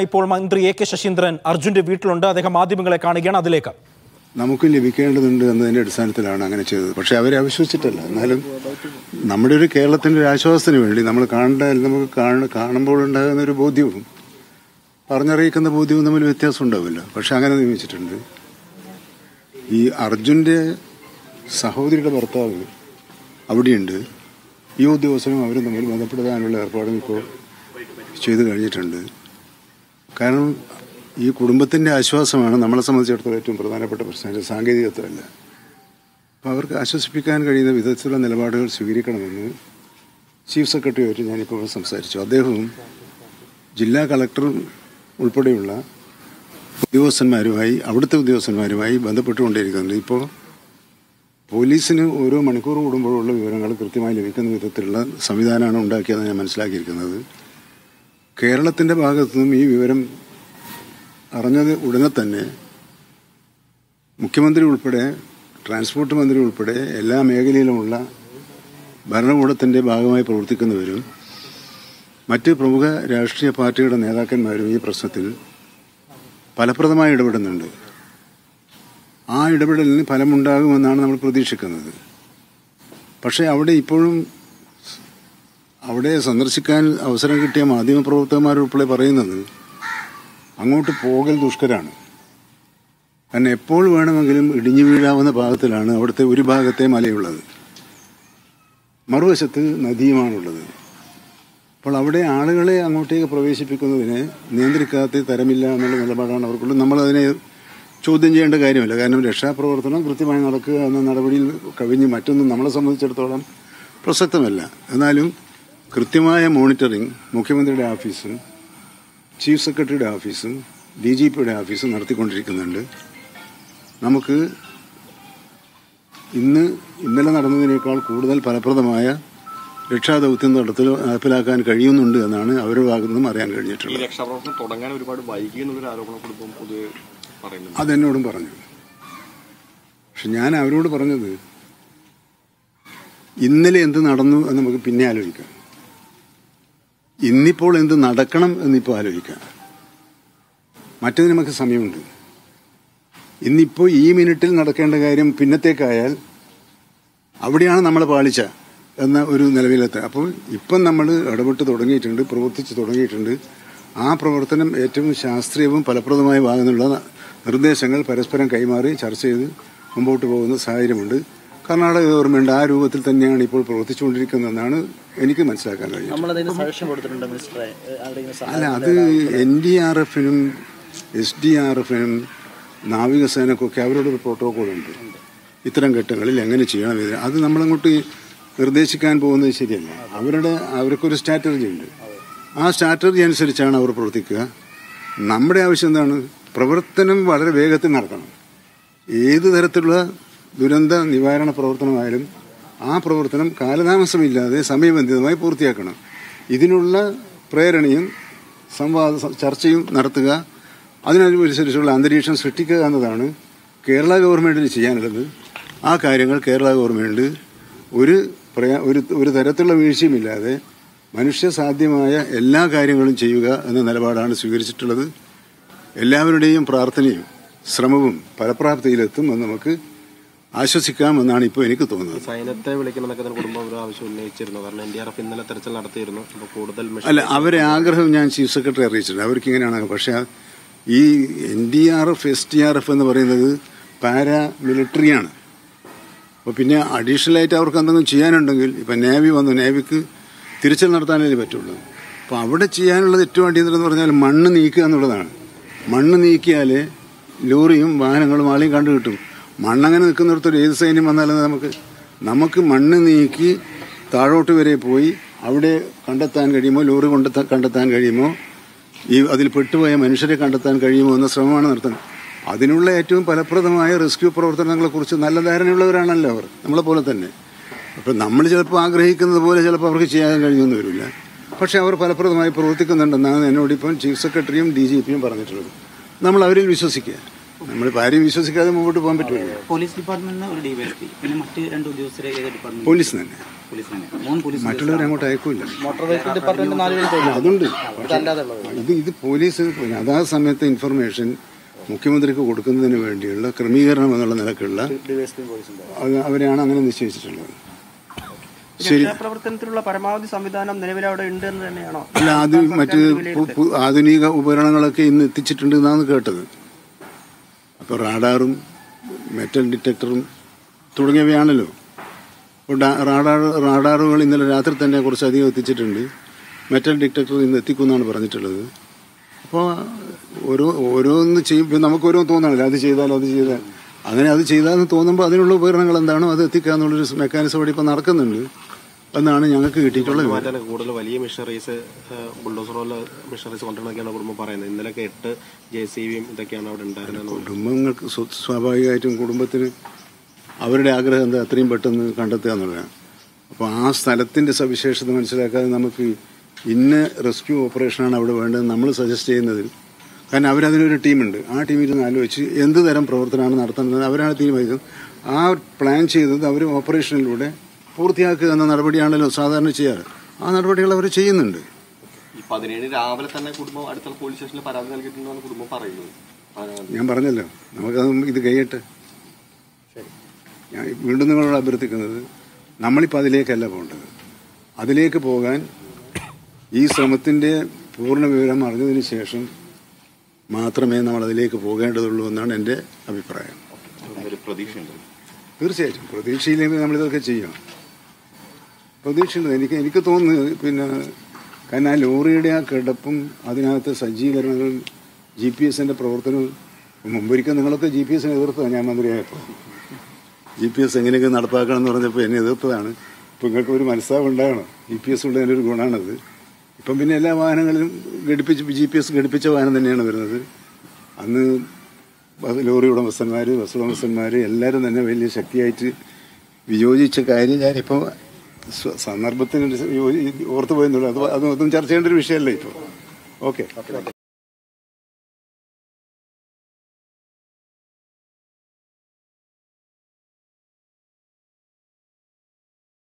ഇപ്പോൾ മന്ത്രി A K Saseendran അർജുന്റെ വീട്ടിലുണ്ട്. അദ്ദേഹം മാധ്യമങ്ങളെ കാണുകയാണ്. അതിലേക്ക്. നമുക്ക് ലഭിക്കേണ്ടതുണ്ട് എന്നതിന്റെ അടിസ്ഥാനത്തിലാണ് അങ്ങനെ ചെയ്തത്. പക്ഷെ അവരെ അവിശ്വസിച്ചിട്ടല്ല എന്നാലും നമ്മുടെ ഒരു കേരളത്തിന്റെ ഒരു ആശ്വാസത്തിന് വേണ്ടി നമ്മൾ കാണേണ്ട നമുക്ക് കാണ കാണുമ്പോൾ ഉണ്ടാകുന്ന ഒരു ബോധ്യവും പറഞ്ഞറിയിക്കുന്ന ബോധ്യവും തമ്മിൽ വ്യത്യാസം ഉണ്ടാവില്ല. പക്ഷെ അങ്ങനെ നിയമിച്ചിട്ടുണ്ട്. ഈ അർജുന്റെ സഹോദരിയുടെ ഭർത്താവ് അവിടെയുണ്ട്. ഈ ഉദ്യോഗസ്ഥനും അവരും തമ്മിൽ ബന്ധപ്പെടുത്താനുള്ള ഏർപ്പാടും ഇപ്പോൾ ചെയ്തു കഴിഞ്ഞിട്ടുണ്ട്. കാരണം ഈ കുടുംബത്തിന്റെ ആശ്വാസമാണ് നമ്മളെ സംബന്ധിച്ചിടത്തോളം ഏറ്റവും പ്രധാനപ്പെട്ട പ്രശ്നം. സാങ്കേതികത്വമല്ല. അപ്പോൾ അവർക്ക് ആശ്വസിപ്പിക്കാൻ കഴിയുന്ന വിധത്തിലുള്ള നിലപാടുകൾ സ്വീകരിക്കണമെന്ന് ചീഫ് സെക്രട്ടറിയായിട്ട് ഞാനിപ്പോൾ സംസാരിച്ചു. അദ്ദേഹവും ജില്ലാ കളക്ടറും ഉൾപ്പെടെയുള്ള ഉദ്യോഗസ്ഥന്മാരുമായി അവിടുത്തെ ഉദ്യോഗസ്ഥന്മാരുമായി ബന്ധപ്പെട്ടുകൊണ്ടിരിക്കുന്നുണ്ട് ഇപ്പോൾ പോലീസിന് ഓരോ മണിക്കൂർ കൂടുമ്പോഴുള്ള വിവരങ്ങൾ കൃത്യമായി ലഭിക്കുന്ന വിധത്തിലുള്ള സംവിധാനമാണ് ഉണ്ടാക്കിയതെന്ന് ഞാൻ മനസ്സിലാക്കിയിരിക്കുന്നത്. കേരളത്തിന്റെ ഭാഗത്തു നിന്നും ഈ വിവരം അറിഞ്ഞത് ഉടനെ തന്നെ മുഖ്യമന്ത്രി ഉൾപ്പെടെ ട്രാൻസ്പോർട്ട് മന്ത്രി ഉൾപ്പെടെ എല്ലാ മേഖലയിലുമുള്ള ഭരണകൂടത്തിന്റെ ഭാഗമായി പ്രവർത്തിക്കുന്നവരും മറ്റ് പ്രമുഖ രാഷ്ട്രീയ പാർട്ടിയുടെ നേതാക്കന്മാരും ഈ പ്രശ്നത്തിൽ ഫലപ്രദമായി ഇടപെടുന്നുണ്ട്. ആ ഇടപെടലിന് ഫലമുണ്ടാകുമെന്നാണ് നമ്മൾ പ്രതീക്ഷിക്കുന്നത്. പക്ഷേ അവിടെ ഇപ്പോഴും അവിടെ സന്ദർശിക്കാൻ അവസരം കിട്ടിയ മാധ്യമപ്രവർത്തകന്മാരുൾപ്പെടെ പറയുന്നത് അങ്ങോട്ട് പോകൽ ദുഷ്കരാണ്. കാരണം എപ്പോൾ വേണമെങ്കിലും ഇടിഞ്ഞു വീഴാവുന്ന ഭാഗത്തിലാണ് അവിടുത്തെ ഒരു ഭാഗത്തെ മലയുള്ളത്. മറുവശത്ത് നദിയുമാണുള്ളത്. അപ്പോൾ അവിടെ ആളുകളെ അങ്ങോട്ടേക്ക് പ്രവേശിപ്പിക്കുന്നതിന് നിയന്ത്രിക്കാത്ത തരമില്ല എന്നുള്ള നിലപാടാണ് അവർക്കുള്ളത്. നമ്മളതിനെ ചോദ്യം ചെയ്യേണ്ട കാര്യമില്ല. കാരണം രക്ഷാപ്രവർത്തനം കൃത്യമായി നടക്കുക എന്ന നടപടിയിൽ കവിഞ്ഞ് മറ്റൊന്നും നമ്മളെ സംബന്ധിച്ചിടത്തോളം പ്രസക്തമല്ല. എന്നാലും കൃത്യമായ മോണിറ്ററിംഗ് മുഖ്യമന്ത്രിയുടെ ഓഫീസും ചീഫ് സെക്രട്ടറിയുടെ ഓഫീസും ഡി ജി പിയുടെ ഓഫീസും നടത്തിക്കൊണ്ടിരിക്കുന്നുണ്ട്. നമുക്ക് ഇന്ന് ഇന്നലെ നടന്നതിനേക്കാൾ കൂടുതൽ ഫലപ്രദമായ രക്ഷാദൗത്യം നടത്തി നടപ്പിലാക്കാൻ കഴിയുന്നുണ്ട് എന്നാണ് അവരുടെ ഭാഗത്തു നിന്നും അറിയാൻ കഴിഞ്ഞിട്ടുള്ളത്. രക്ഷാപ്രവർത്തനം തുടങ്ങാൻ ഒരുപാട് വൈകി എന്നുള്ളൊരു ആരോപണം കുടുംബം പൊതുവെ പറയുന്നുണ്ട്. അതെന്നോടും പറഞ്ഞു. പക്ഷെ ഞാൻ അവരോട് പറഞ്ഞത് ഇന്നലെ എന്ത് നടന്നു എന്ന് നമുക്ക് പിന്നെ ആലോചിക്കാം. ഇന്നിപ്പോൾ എന്ത് നടക്കണം എന്നിപ്പോൾ ആലോചിക്കാം. മറ്റേ നമുക്ക് സമയമുണ്ട്. ഇന്നിപ്പോൾ ഈ മിനിറ്റിൽ നടക്കേണ്ട കാര്യം പിന്നത്തേക്കായാൽ അവിടെയാണ് നമ്മൾ പാളിച്ച എന്ന ഒരു നിലവിലെത്തുക അപ്പോൾ ഇപ്പം നമ്മൾ ഇടപെട്ട് തുടങ്ങിയിട്ടുണ്ട് പ്രവർത്തിച്ച് തുടങ്ങിയിട്ടുണ്ട്. ആ പ്രവർത്തനം ഏറ്റവും ശാസ്ത്രീയവും ഫലപ്രദമായി വാങ്ങുന്നുള്ള നിർദ്ദേശങ്ങൾ പരസ്പരം കൈമാറി ചർച്ച ചെയ്ത് മുമ്പോട്ട് പോകുന്ന സാഹചര്യമുണ്ട്. കർണാടക ഗവൺമെന്റ് ആ രൂപത്തിൽ തന്നെയാണ് ഇപ്പോൾ പ്രവർത്തിച്ചുകൊണ്ടിരിക്കുന്നതെന്നാണ് എനിക്ക് മനസ്സിലാക്കാൻ സഹായം അല്ല അത് എൻ ഡി ആർ എഫിനും എസ് ഡി ആർ എഫിനും നാവികസേനക്കൊക്കെ അവരുടെ ഒരു പ്രോട്ടോകോൾ ഉണ്ട്. ഇത്തരം ഘട്ടങ്ങളിൽ എങ്ങനെ ചെയ്യണം ഇത് അത് നമ്മളങ്ങോട്ട് നിർദ്ദേശിക്കാൻ പോകുന്നത് ശരിയല്ല. അവരുടെ അവർക്കൊരു സ്ട്രാറ്റജി ഉണ്ട്. ആ സ്ട്രാറ്റജി അനുസരിച്ചാണ് അവർ പ്രവർത്തിക്കുക. നമ്മുടെ ആവശ്യം എന്താണ്? പ്രവർത്തനം വളരെ വേഗത്തിൽ നടക്കണം ഏത് തരത്തിലുള്ള ദുരന്ത നിവാരണ പ്രവർത്തനമായാലും ആ പ്രവർത്തനം കാലതാമസമില്ലാതെ സമയബന്ധിതമായി പൂർത്തിയാക്കണം. ഇതിനുള്ള പ്രേരണയും സംവാദ ചർച്ചയും നടത്തുക അതിനനുസരിച്ചുള്ള അന്തരീക്ഷം സൃഷ്ടിക്കുക എന്നതാണ് കേരള ഗവൺമെന്റിന് ചെയ്യാനുള്ളത്. ആ കാര്യങ്ങൾ കേരള ഗവൺമെന്റ് ഒരു ഒരു ഒരു തരത്തിലുള്ള വീഴ്ചയുമില്ലാതെ മനുഷ്യ സാധ്യമായ എല്ലാ കാര്യങ്ങളും ചെയ്യുക എന്ന നിലപാടാണ് സ്വീകരിച്ചിട്ടുള്ളത്. എല്ലാവരുടെയും പ്രാർത്ഥനയും ശ്രമവും ഫലപ്രാപ്തിയിലെത്തും എന്ന് നമുക്ക് ആശ്വസിക്കാം എന്നാണ് ഇപ്പോൾ എനിക്ക് തോന്നുന്നത്. സൈന്യത്തെ വിളിക്കണമെന്നൊക്കെ കുടുംബം ഒരു ആവശ്യം ഉന്നയിച്ചിരുന്നു. കാരണം എൻ ഡി ആർ എഫ് ഇന്നലെ തെരച്ചിൽ നടത്തിയിരുന്നു. അപ്പോൾ കൂടുതൽ അല്ല അവരെ ആഗ്രഹം ഞാൻ ചീഫ് സെക്രട്ടറി അറിയിച്ചിട്ടുണ്ട്. അവർക്ക് ഇങ്ങനെയാണ് പക്ഷേ ഈ N D R F S D R F എന്ന് പറയുന്നത് പാരാ മിലിറ്ററിയാണ് അപ്പോൾ പിന്നെ അഡീഷണലായിട്ട് അവർക്ക് എന്തെങ്കിലും ചെയ്യാനുണ്ടെങ്കിൽ ഇപ്പം നേവി വന്നു. നേവിക്ക് തിരിച്ചൽ നടത്താനേ പറ്റുള്ളൂ. അപ്പോൾ അവിടെ ചെയ്യാനുള്ളത് ഏറ്റവും അടിയന്തരമെന്ന് പറഞ്ഞാൽ മണ്ണ് നീക്കുക എന്നുള്ളതാണ്. മണ്ണ് നീക്കിയാൽ ലോറിയും വാഹനങ്ങളും ആളെയും കണ്ടു കിട്ടും മണ്ണങ്ങനെ നിൽക്കുന്നിടത്തൊരു ഏത് സൈന്യം വന്നാലും നമുക്ക് നമുക്ക് മണ്ണ് നീക്കി താഴോട്ട് വരെ പോയി അവിടെ കണ്ടെത്താൻ കഴിയുമോ? ലോറി കൊണ്ടെത്താൻ കണ്ടെത്താൻ കഴിയുമോ? ഈ അതിൽ പെട്ടുപോയ മനുഷ്യരെ കണ്ടെത്താൻ കഴിയുമോ എന്ന ശ്രമമാണ് നടത്തുന്നത്. അതിനുള്ള ഏറ്റവും ഫലപ്രദമായ റെസ്ക്യൂ പ്രവർത്തനങ്ങളെക്കുറിച്ച് നല്ല ധാരണയുള്ളവരാണല്ലോ അവർ. നമ്മളെ പോലെ തന്നെ. അപ്പം നമ്മൾ ചിലപ്പോൾ ആഗ്രഹിക്കുന്നത് പോലെ ചിലപ്പോൾ അവർക്ക് ചെയ്യാൻ കഴിയുമെന്ന് വരില്ല. പക്ഷെ അവർ ഫലപ്രദമായി പ്രവർത്തിക്കുന്നുണ്ടെന്നാണ് എന്നോടിപ്പം ചീഫ് സെക്രട്ടറിയും ഡി ജി പിയും പറഞ്ഞിട്ടുള്ളത്. നമ്മൾ അവരിൽ വിശ്വസിക്കുക. നമ്മളിപ്പോൾ ആരെയും വിശ്വസിക്കാതെ മുമ്പോട്ട് പോകാൻ പറ്റില്ല പോലീസ് ഡിപ്പാർട്ട്മെന്റിന് ഒരു ഡിവൈഎസ്പി പിന്നെ മറ്റ് രണ്ട് ഉദ്യോഗസ്ഥരെ ഏത് ഡിപ്പാർട്ട്മെന്റ് പോലീസ് തന്നെ. പോലീസ് തന്നെ. മൂന്ന് പോലീസ് മറ്റുള്ളവരെ അങ്ങോട്ട് അയക്കൂല. അതുണ്ട്. ഇത് ഇത് പോലീസ് അതാ സമയത്തെ ഇൻഫർമേഷൻ മുഖ്യമന്ത്രിക്ക് കൊടുക്കുന്നതിന് വേണ്ടിയുള്ള ക്രമീകരണം എന്നുള്ള നിലക്കുള്ള അവരെയാണ് അങ്ങനെ നിശ്ചയിച്ചിട്ടുള്ളത്. ശരി. രക്ഷാപ്രവർത്തനത്തിനുള്ള പരമാവധി സംവിധാനം നിലവിൽ അവിടെ ഉണ്ട് എന്ന് തന്നെയാണോ? അല്ല അത് മറ്റ് ആധുനിക ഉപകരണങ്ങളൊക്കെ ഇന്ന് എത്തിച്ചിട്ടുണ്ട് എന്നാണ് കേട്ടത്. അപ്പോൾ റാഡാറും മെറ്റൽ ഡിറ്റക്ടറും തുടങ്ങിയവയാണല്ലോ. ഇപ്പോൾ റാഡാർ റാഡാറുകൾ ഇന്നലെ രാത്രി തന്നെ കുറച്ചധികം എത്തിച്ചിട്ടുണ്ട്. മെറ്റൽ ഡിറ്റക്ടർ ഇന്ന് എത്തിക്കുമെന്നാണ് പറഞ്ഞിട്ടുള്ളത്. അപ്പോൾ ഓരോ ഓരോന്ന് ചെയ്യുമ്പോൾ നമുക്ക് ഓരോ തോന്നണല്ലോ? അത് ചെയ്താൽ അത് ചെയ്താൽ. അങ്ങനെ അത് ചെയ്താൽ തോന്നുമ്പോൾ അതിനുള്ള ഉപകരണങ്ങൾ എന്താണോ അത് എത്തിക്കുക എന്നുള്ളൊരു മെക്കാനിസം ഇവിടെ ഇപ്പോൾ നടക്കുന്നുണ്ട്. എന്നാണ് ഞങ്ങൾക്ക് കിട്ടിയിട്ടുള്ള വിവരം. മാറ്റാൻ കൂടുതൽ വലിയ മെഷീനറീസ് ബുൾഡോസർ പോലെ മെഷീനറീസ് കൊണ്ടുവന്നൊക്കെയാണ് കുടുംബം പറയുന്നത്. ഇന്നലെയൊക്കെ എട്ട് ജെ സി ബിയും ഇതൊക്കെയാണ് അവിടെ ഉണ്ടായിരുന്നത്. കുടുംബങ്ങൾക്ക് സ്വ- സ്വാഭാവികമായിട്ടും കുടുംബത്തിന് അവരുടെ ആഗ്രഹം എന്താ? അത്രയും പെട്ടെന്ന് കണ്ടെത്തുക എന്നുള്ളതാണ്. അപ്പോൾ ആ സ്ഥലത്തിന്റെ സവിശേഷത മനസ്സിലാക്കാതെ നമുക്ക് ഇന്ന റെസ്ക്യൂ ഓപ്പറേഷനാണ് അവിടെ വേണ്ടത് നമ്മൾ സജസ്റ്റ് ചെയ്യുന്നതിൽ. കാരണം അവരതിനൊരു ടീമുണ്ട്. ആ ടീമിൽ നിന്ന് ആലോചിച്ച് എന്ത് തരം പ്രവർത്തനമാണ് നടത്തേണ്ടത് അവരാണ് തീരുമാനിക്കുന്നത്. ആ പ്ലാൻ ചെയ്തത് അവർ ഓപ്പറേഷനിലൂടെ പൂർത്തിയാക്കുക എന്ന നടപടിയാണല്ലോ സാധാരണ ചെയ്യാറ്. ആ നടപടികൾ അവർ ചെയ്യുന്നുണ്ട്. ഈ പതിനേഴ് രാവിലെ തന്നെ കുടുംബം അടുത്തുള്ള പോലീസ് സ്റ്റേഷനിൽ പരാതി നൽകിയിട്ടുണ്ടെന്ന് കുടുംബം പറയുന്നത്. ഞാൻ പറഞ്ഞല്ലോ നമുക്കത് ഇത് കഴിയട്ടെ. ഞാൻ വീണ്ടും നിങ്ങളോട് അഭ്യർത്ഥിക്കുന്നത് നമ്മളിപ്പോൾ അതിലേക്കല്ല പോകേണ്ടത്. അതിലേക്ക് പോകാൻ ഈ ശ്രമത്തിന്റെ പൂർണ വിവരം അറിഞ്ഞതിന് ശേഷം മാത്രമേ നമ്മൾ അതിലേക്ക് പോകേണ്ടതുള്ളൂ എന്നാണ് എന്റെ അഭിപ്രായം. തീർച്ചയായിട്ടും. പ്രതീക്ഷയില്ലെങ്കിൽ നമ്മളിതൊക്കെ ചെയ്യാം. പ്രതീക്ഷയുണ്ട് എനിക്ക് എനിക്ക് തോന്നുന്നത് പിന്നെ കാരണം ആ ലോറിയുടെ ആ കിടപ്പും അതിനകത്ത് സജ്ജീകരണങ്ങളും ജി പി എസിന്റെ പ്രവർത്തനവും മുമ്പൊരിക്കൽ നിങ്ങളൊക്കെ ജി പി എസിനെ എതിർത്തതാണ് ഞാൻ മന്ത്രിയായപ്പോൾ ജി പി എസ് എങ്ങനെയൊക്കെ നടപ്പാക്കണം എന്ന് പറഞ്ഞപ്പോൾ എന്നെ എതിർത്തതാണ്. ഇപ്പം നിങ്ങൾക്ക് ഒരു മനസ്സാവ് ഉണ്ടാകണം. ജി പി എസ് ഉള്ളതിന്റെ ഒരു ഗുണമാണത്. ഇപ്പം പിന്നെ എല്ലാ വാഹനങ്ങളിലും ഘടിപ്പിച്ച് ജി പി എസ് ഘടിപ്പിച്ച വാഹനം തന്നെയാണ് വരുന്നത്. അന്ന് ലോറി ഉടമസ്ഥന്മാർ ബസ് ഉടമസ്ഥന്മാർ എല്ലാവരും തന്നെ വലിയ ശക്തിയായിട്ട് വിയോജിച്ച കാര്യം ഞാനിപ്പോൾ സന്ദർഭത്തിന് ഓർത്തു പോയെന്നുള്ളൂ അത് അതൊന്നും ചർച്ച ചെയ്യേണ്ട ഒരു വിഷയമല്ലേ ഇപ്പോൾ? ഓക്കെ.